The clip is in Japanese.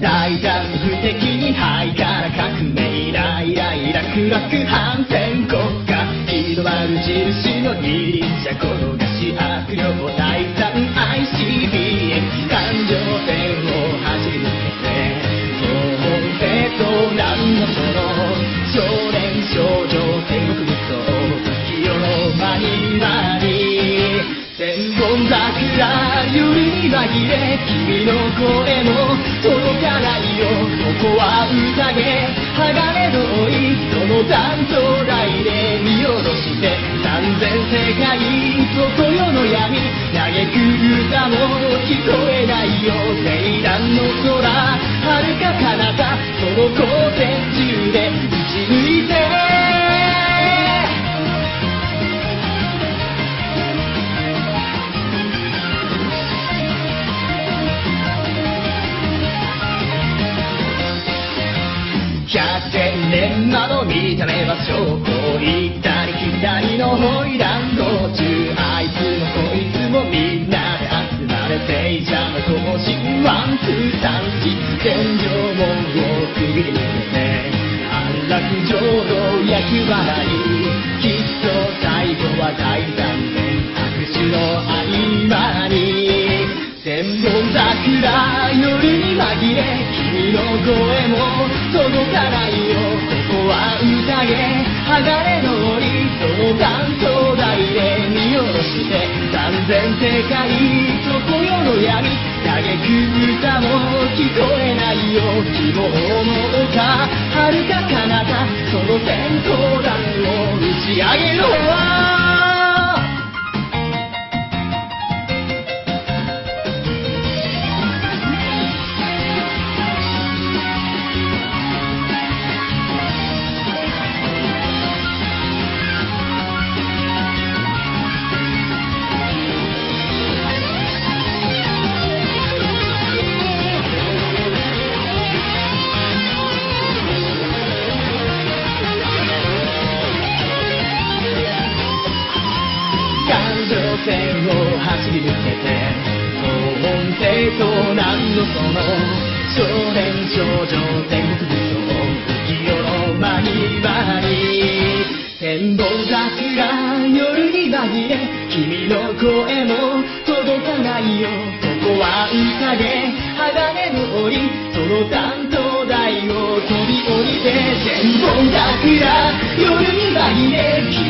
大胆不敵にハイから革命。イライライラ楽々反転国家。日の丸印の二輪車転がし悪霊だ紛れ君の声も届かないよここは宴鋼の追いその担当台で見下ろして三千世界外世の闇嘆く歌も聞こえないよ西南の空遥か彼方その光百千年など見た目は証拠行ったり来たりのホイラン道中あいつもこいつもみんなで集まれていじゃの更新ワンツー三四天井門をくぐり抜けて安楽浄土厄払いきっと最後は大残念拍手の合間に。千本桜夜に紛れ。の声も届かないよここは宴鋼の檻その担当台で見下ろして三千世界そこ世の闇嘆く歌も聞こえないよ希望の丘遥か彼方その戦闘弾を。打ち上げろ線を走り抜けて東本帝と南のその少年少女天国武装浮世の間に間に千本桜夜に紛れ君の声も届かないよここは宴鋼の檻その担当台を飛び降りて千本桜夜に紛れ君